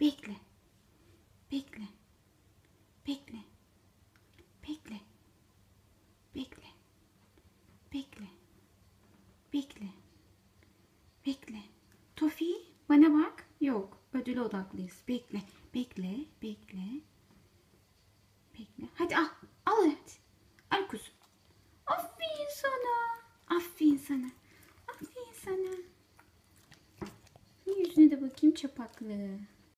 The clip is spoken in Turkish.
Bekle. Bekle. Bekle. Bekle. Bekle. Bekle. Bekle. Bekle. Tofi bana bak. Yok. Ödüle odaklıyız. Bekle. Bekle. Bekle. Bekle. Hadi al. Al hadi. Al kuzum. Aferin sana. Aferin sana. Aferin sana. Yüzüne de bakayım çapaklı.